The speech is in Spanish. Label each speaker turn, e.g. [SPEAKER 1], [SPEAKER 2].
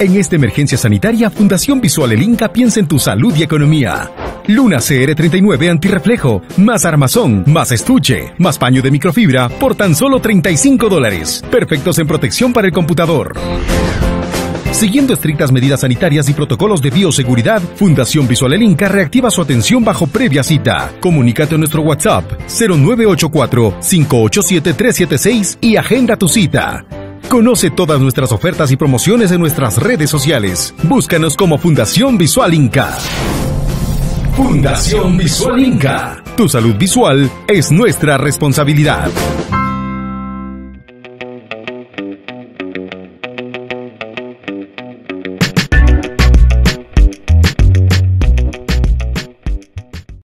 [SPEAKER 1] En esta emergencia sanitaria, Fundación Visual El Inca piensa en tu salud y economía. Luna CR39 antirreflejo, más armazón, más estuche, más paño de microfibra por tan solo 35 dólares. Perfectos en protección para el computador. Siguiendo estrictas medidas sanitarias y protocolos de bioseguridad, Fundación Visual El Inca reactiva su atención bajo previa cita. Comunícate a nuestro WhatsApp 0984-587-376 y agenda tu cita. Conoce todas nuestras ofertas y promociones en nuestras redes sociales. Búscanos como Fundación Visual Inca. Fundación Visual Inca. Tu salud visual es nuestra responsabilidad.